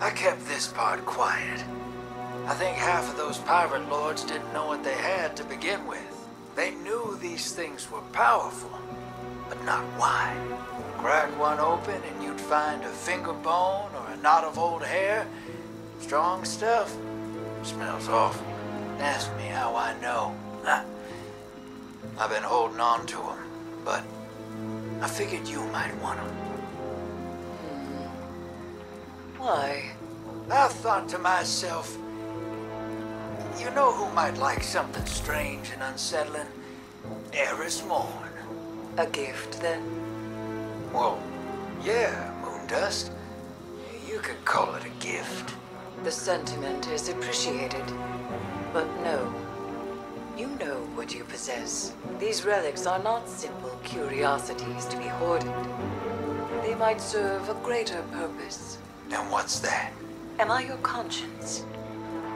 I kept this part quiet. I think half of those pirate lords didn't know what they had to begin with. They knew these things were powerful, but not why. Crack one open and you'd find a finger bone or a knot of old hair. Strong stuff. Smells awful. Ask me how I know. I've been holding on to them, but I figured you might want them. Why? I thought to myself, you know who might like something strange and unsettling? Eris Morn. A gift, then? Well, yeah, Moondust. You could call it a gift. The sentiment is appreciated. But no. You know what you possess. These relics are not simple curiosities to be hoarded. They might serve a greater purpose. And what's that? Am I your conscience?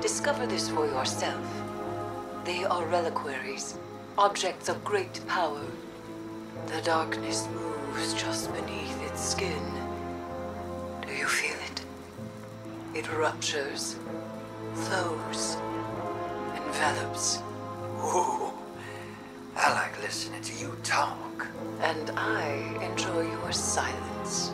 Discover this for yourself. They are reliquaries, objects of great power. The darkness moves just beneath its skin. Do you feel it? It ruptures, flows, envelops. Ooh, I like listening to you talk. And I enjoy your silence.